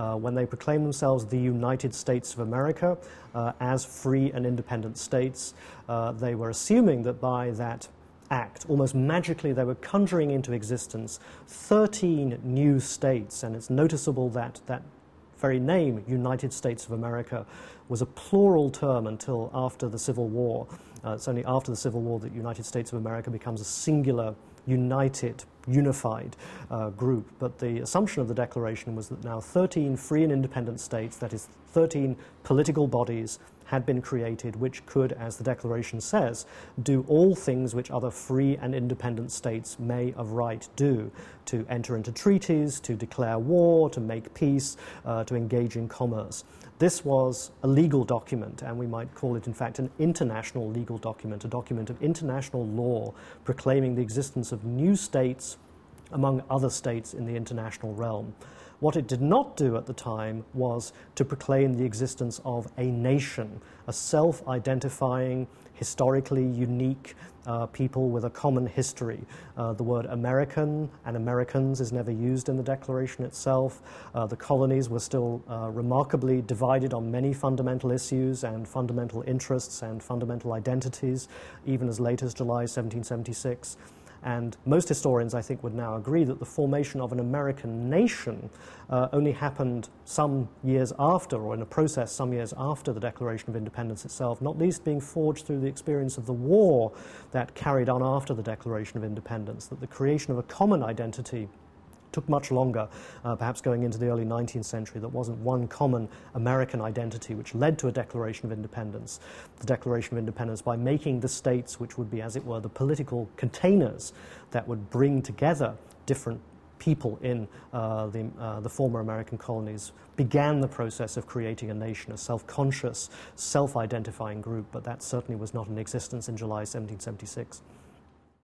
uh, when they proclaimed themselves the United States of America uh, as free and independent states. Uh, they were assuming that by that act, almost magically, they were conjuring into existence 13 new states, and it's noticeable that that very name, United States of America, was a plural term until after the Civil War. Uh, it's only after the Civil War that United States of America becomes a singular, united, unified uh, group. But the assumption of the Declaration was that now 13 free and independent states, that is, 13 political bodies, had been created which could, as the Declaration says, do all things which other free and independent states may of right do to enter into treaties, to declare war, to make peace, uh, to engage in commerce. This was a legal document, and we might call it, in fact, an international legal document, a document of international law proclaiming the existence of new states among other states in the international realm. What it did not do at the time was to proclaim the existence of a nation, a self identifying, historically unique uh, people with a common history. Uh, the word American and Americans is never used in the Declaration itself. Uh, the colonies were still uh, remarkably divided on many fundamental issues and fundamental interests and fundamental identities, even as late as July 1776. And most historians, I think, would now agree that the formation of an American nation uh, only happened some years after, or in a process some years after the Declaration of Independence itself, not least being forged through the experience of the war that carried on after the Declaration of Independence, that the creation of a common identity took much longer, uh, perhaps going into the early 19th century, that wasn't one common American identity which led to a Declaration of Independence. The Declaration of Independence, by making the states, which would be, as it were, the political containers that would bring together different people in uh, the, uh, the, former American colonies began the process of creating a nation, a self conscious, self identifying group, but that certainly was not in existence in July 1776.